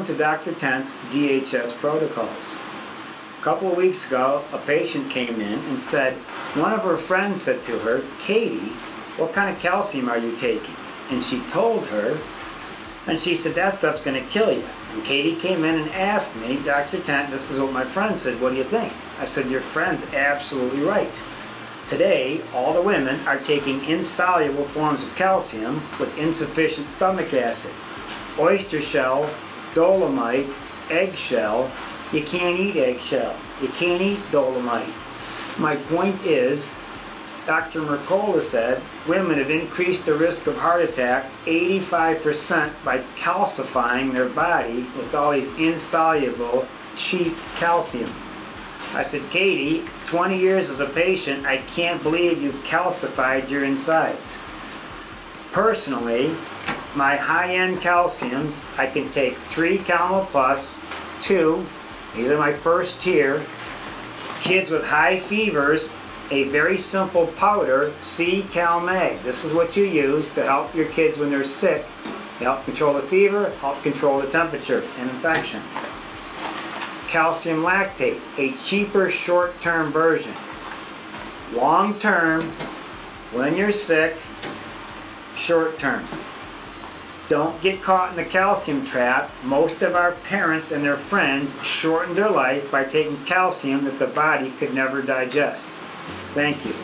Welcome to Dr. Tent's DHS protocols. A couple of weeks ago, a patient came in and said, one of her friends said to her, Katie, what kind of calcium are you taking? And she told her, and she said, that stuff's going to kill you. And Katie came in and asked me, Dr. Tent, this is what my friend said, what do you think? I said, your friend's absolutely right. Today, all the women are taking insoluble forms of calcium with insufficient stomach acid. Oyster shell, dolomite, eggshell. You can't eat eggshell. You can't eat dolomite. My point is, Dr. Mercola said women have increased the risk of heart attack 85% by calcifying their body with all these insoluble, cheap calcium. I said, Katie, 20 years as a patient, I can't believe you've calcified your insides. Personally, my high-end calciums, I can take three Calma Plus, two, these are my first tier. Kids with high fevers, a very simple powder, C-Cal-Mag. This is what you use to help your kids when they're sick, help control the fever, help control the temperature and infection calcium lactate, a cheaper short-term version. Long-term, when you're sick, short-term. Don't get caught in the calcium trap. Most of our parents and their friends shortened their life by taking calcium that the body could never digest. Thank you.